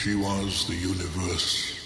She was the universe.